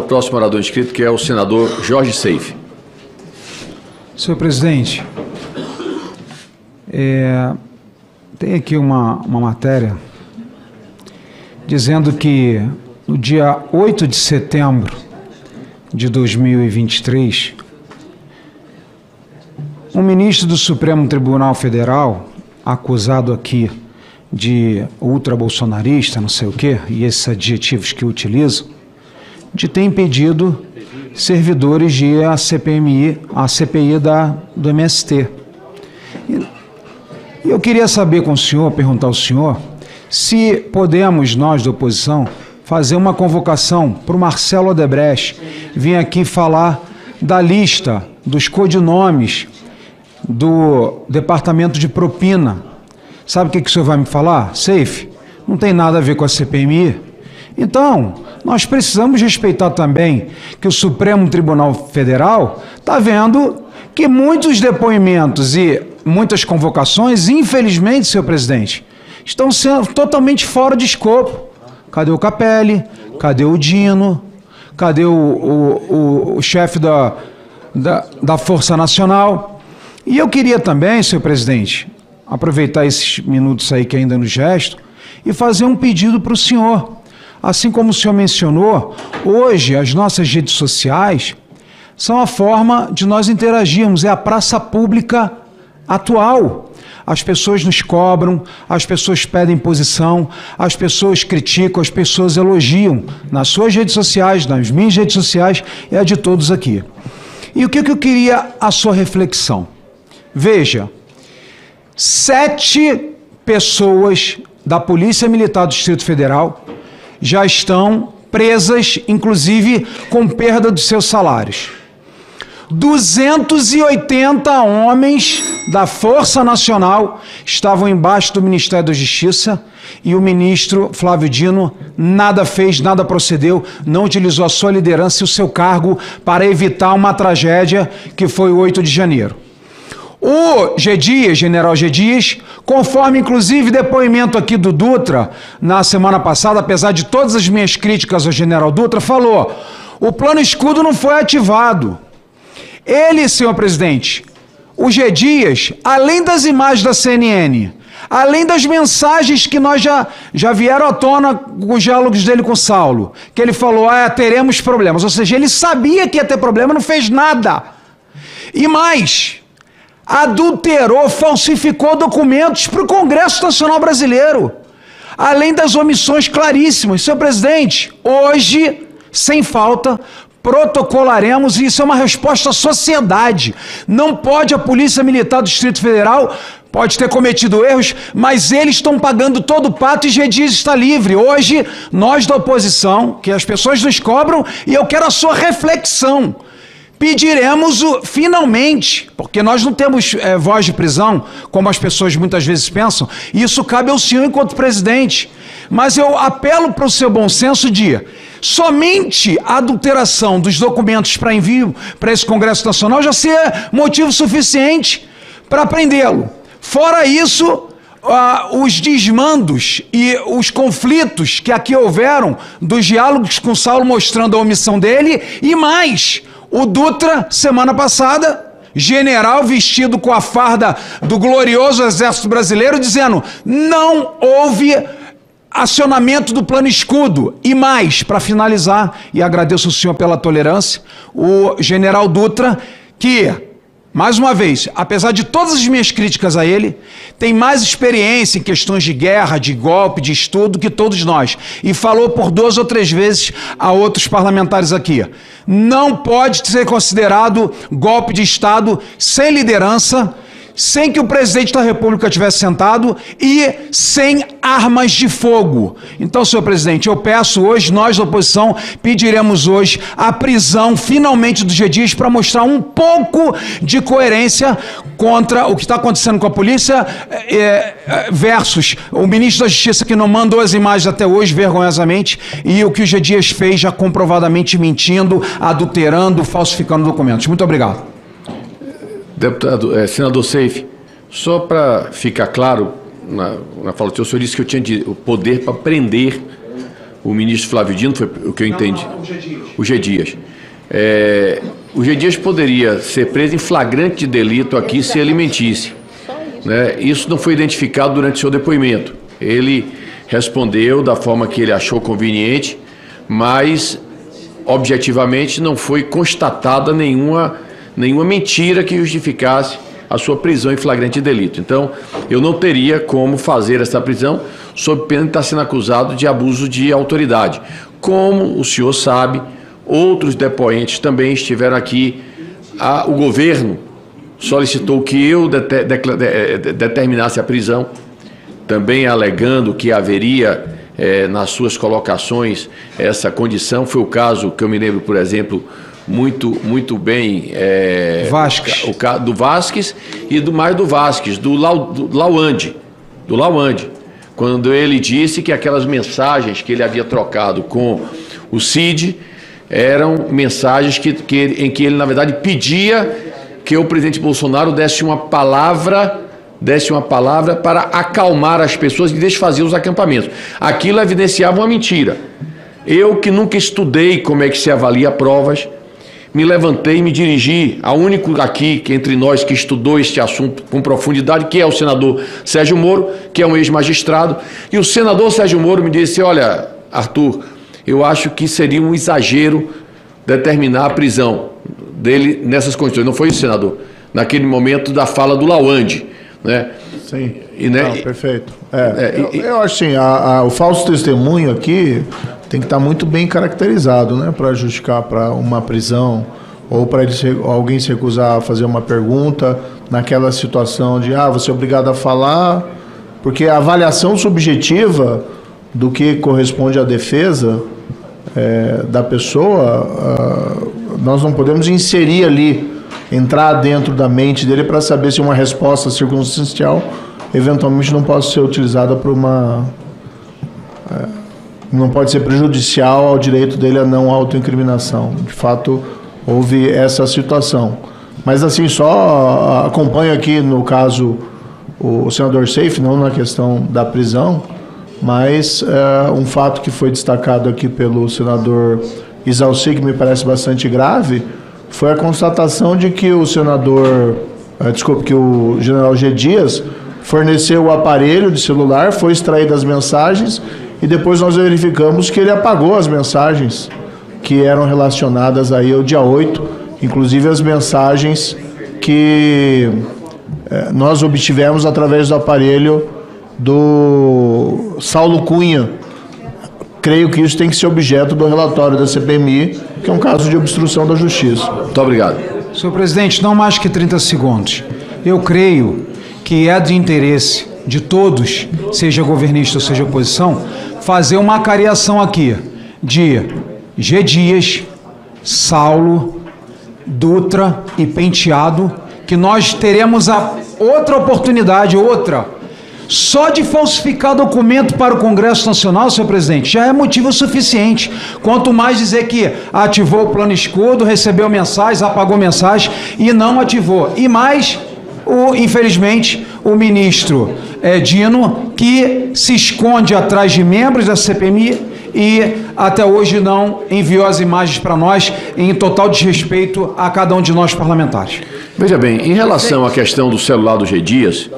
O próximo orador inscrito, que é o senador Jorge Seife. Senhor presidente, é, tem aqui uma, uma matéria dizendo que no dia 8 de setembro de 2023, um ministro do Supremo Tribunal Federal, acusado aqui de ultra-bolsonarista, não sei o quê, e esses adjetivos que utilizo, de ter impedido servidores de ir à CPMI, à CPI da, do MST. E, eu queria saber com o senhor, perguntar ao senhor, se podemos, nós da oposição, fazer uma convocação para o Marcelo Odebrecht vir aqui falar da lista dos codinomes do Departamento de Propina. Sabe o que, que o senhor vai me falar? Safe, não tem nada a ver com a CPMI. Então, nós precisamos respeitar também que o Supremo Tribunal Federal está vendo que muitos depoimentos e muitas convocações, infelizmente, senhor presidente, estão sendo totalmente fora de escopo. Cadê o Capelli? Cadê o Dino? Cadê o, o, o, o chefe da, da, da Força Nacional? E eu queria também, senhor presidente, aproveitar esses minutos aí que ainda no gesto e fazer um pedido para o senhor. Assim como o senhor mencionou, hoje as nossas redes sociais são a forma de nós interagirmos, é a praça pública atual. As pessoas nos cobram, as pessoas pedem posição, as pessoas criticam, as pessoas elogiam nas suas redes sociais, nas minhas redes sociais e a de todos aqui. E o que eu queria a sua reflexão? Veja, sete pessoas da Polícia Militar do Distrito Federal já estão presas, inclusive com perda dos seus salários. 280 homens da Força Nacional estavam embaixo do Ministério da Justiça e o ministro Flávio Dino nada fez, nada procedeu, não utilizou a sua liderança e o seu cargo para evitar uma tragédia que foi o 8 de janeiro. O G. Dias, general G. Dias, conforme inclusive depoimento aqui do Dutra na semana passada, apesar de todas as minhas críticas ao general Dutra, falou: o plano escudo não foi ativado. Ele, senhor presidente, o G. Dias, além das imagens da CNN, além das mensagens que nós já, já vieram à tona com os diálogos dele com Saulo, que ele falou, ah, teremos problemas. Ou seja, ele sabia que ia ter problema, não fez nada. E mais, adulterou, falsificou documentos para o Congresso Nacional Brasileiro. Além das omissões claríssimas. Senhor presidente, hoje, sem falta, protocolaremos, e isso é uma resposta à sociedade. Não pode a Polícia Militar do Distrito Federal, pode ter cometido erros, mas eles estão pagando todo o pato e Gediz está livre. Hoje, nós da oposição, que as pessoas nos cobram, e eu quero a sua reflexão. Pediremos o, finalmente, porque nós não temos é, voz de prisão, como as pessoas muitas vezes pensam, e isso cabe ao senhor enquanto presidente. Mas eu apelo para o seu bom senso de somente a adulteração dos documentos para envio para esse Congresso Nacional já ser motivo suficiente para prendê-lo. Fora isso, Uh, os desmandos e os conflitos que aqui houveram dos diálogos com Saulo mostrando a omissão dele e mais o Dutra semana passada general vestido com a farda do glorioso exército brasileiro dizendo não houve acionamento do plano escudo. E mais, para finalizar, e agradeço o senhor pela tolerância, o general Dutra, que, mais uma vez, apesar de todas as minhas críticas a ele, tem mais experiência em questões de guerra, de golpe, de estudo que todos nós. E falou por duas ou três vezes a outros parlamentares aqui. Não pode ser considerado golpe de Estado sem liderança sem que o presidente da República tivesse sentado e sem armas de fogo. Então, senhor presidente, eu peço hoje, nós da oposição pediremos hoje a prisão finalmente do G. Dias para mostrar um pouco de coerência contra o que está acontecendo com a polícia é, versus o ministro da Justiça que não mandou as imagens até hoje, vergonhosamente, e o que o G. Dias fez já comprovadamente mentindo, adulterando, falsificando documentos. Muito obrigado. Deputado, é, senador Seife, só para ficar claro, na, na fala do senhor, o senhor disse que eu tinha de, o poder para prender o ministro Flávio Dino, foi o que eu entendi. o G Dias. É, o G Dias poderia ser preso em flagrante de delito aqui se ele mentisse. Né? Isso não foi identificado durante seu depoimento. Ele respondeu da forma que ele achou conveniente, mas objetivamente não foi constatada nenhuma, nenhuma mentira que justificasse a sua prisão em flagrante de delito. Então, eu não teria como fazer essa prisão sob pena de estar sendo acusado de abuso de autoridade. Como o senhor sabe, outros depoentes também estiveram aqui. A, o governo solicitou que eu de, de, determinasse a prisão, também alegando que haveria é, nas suas colocações essa condição. Foi o caso que eu me lembro, por exemplo, muito, muito bem é, Vasques. O, o, do Vasques e do mais do Vasques, do, Lau, do Lauande. Do Lauande. Quando ele disse que aquelas mensagens que ele havia trocado com o Cid eram mensagens que, que, em que ele, na verdade, pedia que o presidente Bolsonaro desse uma palavra desse uma palavra para acalmar as pessoas e desfazer os acampamentos. Aquilo evidenciava uma mentira. Eu, que nunca estudei como é que se avalia provas, me levantei e me dirigi ao único aqui que entre nós que estudou este assunto com profundidade, que é o senador Sérgio Moro, que é um ex-magistrado. E o senador Sérgio Moro me disse: Olha, Arthur, eu acho que seria um exagero determinar a prisão dele nessas condições. Não foi isso, senador? Naquele momento da fala do Lawande. Né? Sim. E, né, Não, perfeito. É, é, eu, eu, acho assim, a, a, o falso testemunho aqui tem que estar muito bem caracterizado, né, para justificar para uma prisão ou para alguém se recusar a fazer uma pergunta naquela situação de ah, você é obrigado a falar, porque a avaliação subjetiva do que corresponde à defesa é, da pessoa, nós não podemos inserir ali entrar dentro da mente dele para saber se uma resposta circunstancial eventualmente não pode ser utilizada para uma é, não pode ser prejudicial ao direito dele a não autoincriminação. De fato, houve essa situação. Mas assim, só acompanho aqui no caso o senador Seif, não na questão da prisão, mas é, um fato que foi destacado aqui pelo senador Isalci, que me parece bastante grave, foi a constatação de que o senador, uh, desculpe, que o general G. Dias forneceu o aparelho de celular, foi extrair as mensagens e depois nós verificamos que ele apagou as mensagens que eram relacionadas aí ao dia 8, inclusive as mensagens que eh, nós obtivemos através do aparelho do Saulo Cunha, creio que isso tem que ser objeto do relatório da CPMI, que é um caso de obstrução da justiça. Muito obrigado. Senhor presidente, não mais que 30 segundos. Eu creio que é de interesse de todos, seja governista ou seja oposição, fazer uma cariação aqui de G. Dias, Saulo, Dutra e Penteado, que nós teremos a outra oportunidade, outra só de falsificar documento para o Congresso Nacional, senhor presidente, já é motivo suficiente. Quanto mais dizer que ativou o plano escudo, recebeu mensagens, apagou mensagens e não ativou. E mais, o, infelizmente, o ministro é, Dino, que se esconde atrás de membros da CPMI e até hoje não enviou as imagens para nós em total desrespeito a cada um de nós parlamentares. Veja bem, em relação à questão do celular do G Dias,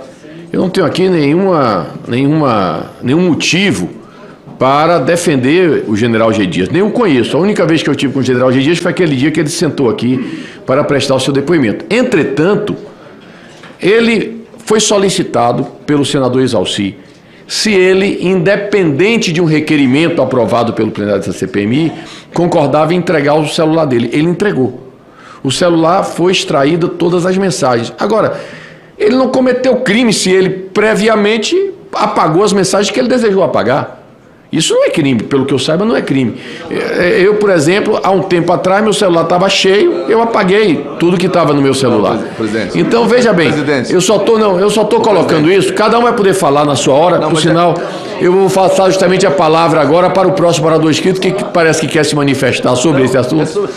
eu não tenho aqui nenhuma, nenhuma, nenhum motivo para defender o general G. Dias. Nem o conheço. A única vez que eu tive com o general G. Dias foi aquele dia que ele sentou aqui para prestar o seu depoimento. Entretanto, ele foi solicitado pelo senador Exalci se ele, independente de um requerimento aprovado pelo plenário da CPMI, concordava em entregar o celular dele. Ele entregou. O celular foi extraído todas as mensagens. Agora, ele não cometeu crime se ele previamente apagou as mensagens que ele desejou apagar. Isso não é crime, pelo que eu saiba, não é crime. É, eu, por exemplo, há um tempo atrás, meu celular estava cheio, eu apaguei tudo que estava no meu celular. Presidente. Então, veja bem, eu só estou colocando isso, cada um vai poder falar na sua hora, não, por sinal, é... Eu vou passar justamente a palavra agora para o próximo orador escrito que parece que quer se manifestar sobre esse assunto,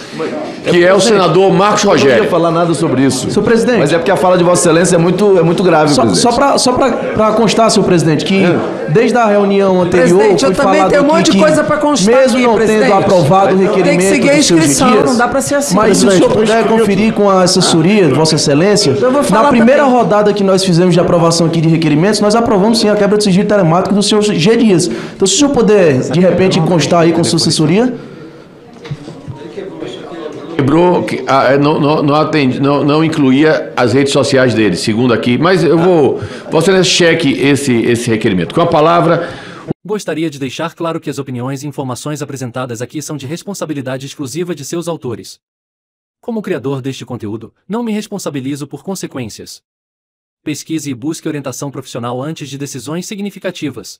que é o senador Marcos Rogério. Eu não ia falar nada sobre isso. Senhor presidente. Mas é porque a fala de Vossa Excelência é muito, é muito grave, só, presidente. Só para constar, senhor presidente, que é. desde a reunião anterior presidente, foi eu também tenho um monte de coisa para constar Mesmo aqui, não presidente. tendo aprovado o requerimento Tem que seguir a inscrição, dias, não dá para ser assim. Mas se o senhor puder conferir com a assessoria de Vossa Excelência, na primeira também. rodada que nós fizemos de aprovação aqui de requerimentos, nós aprovamos sim a quebra de sigilo telemático do senhor G. Dias. Então, se o senhor puder, de repente, constar aí com sua assessoria. Quebrou, ah, não, não, não, atende, não, não incluía as redes sociais dele, segundo aqui. Mas eu vou. Você cheque esse, esse requerimento. Com a palavra. Gostaria de deixar claro que as opiniões e informações apresentadas aqui são de responsabilidade exclusiva de seus autores. Como criador deste conteúdo, não me responsabilizo por consequências. Pesquise e busque orientação profissional antes de decisões significativas.